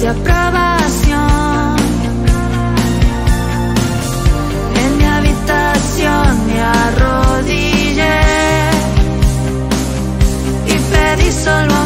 de aprobación. En mi habitación me arrodillé y pedí solo